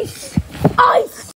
Ice! Ice!